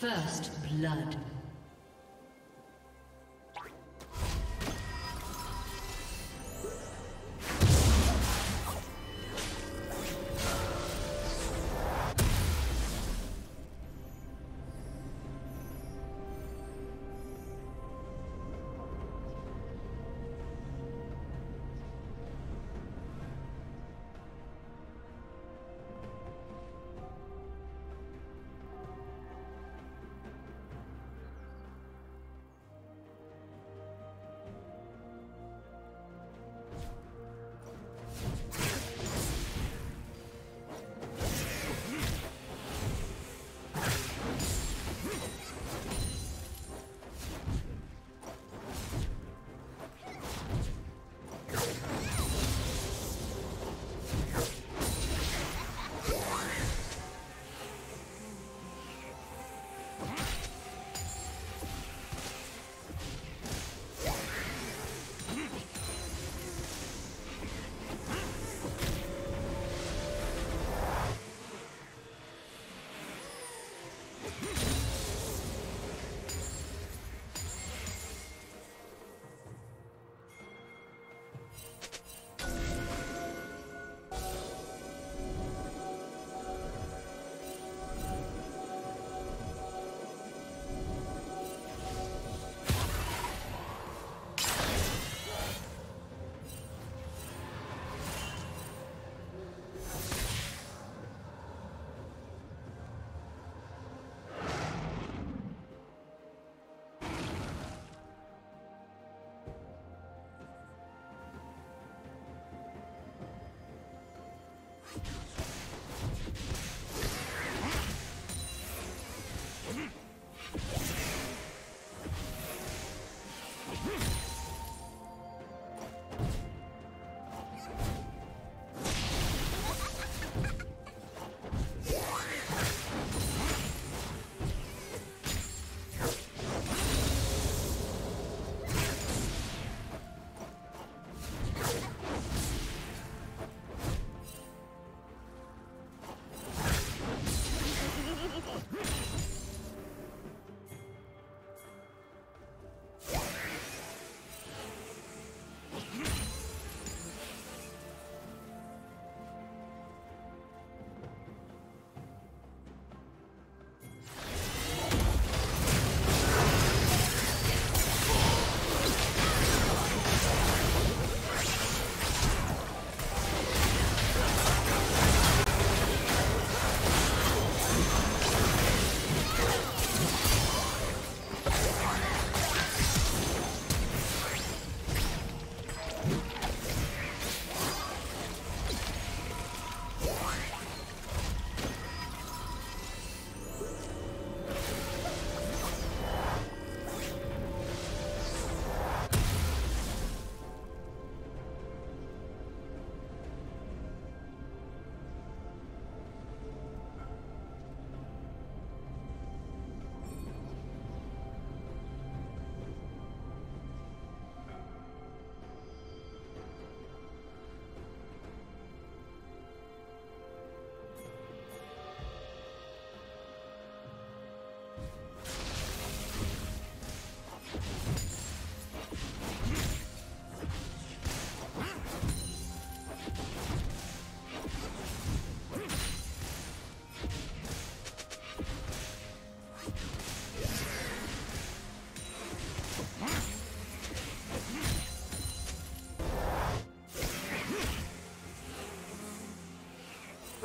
First blood.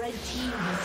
Red team has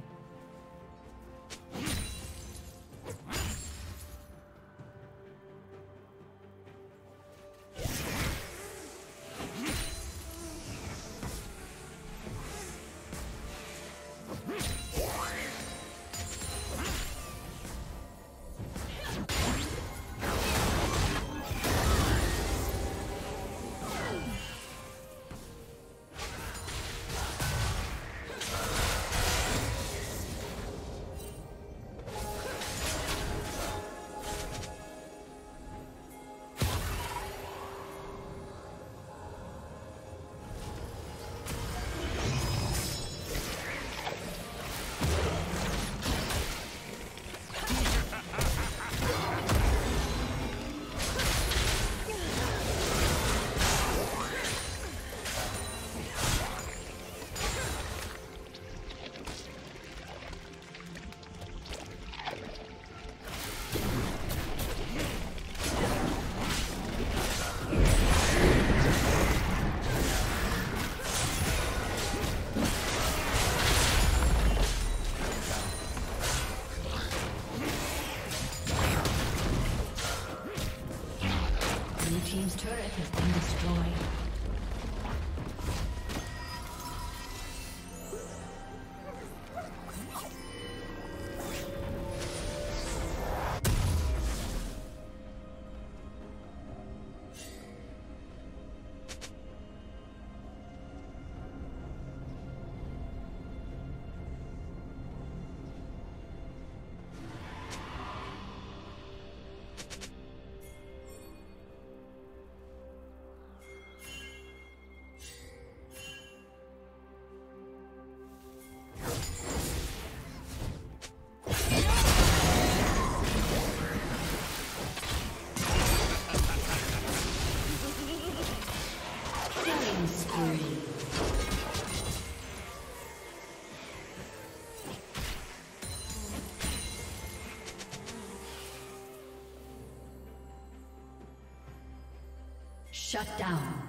Shut down.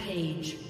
Rampage.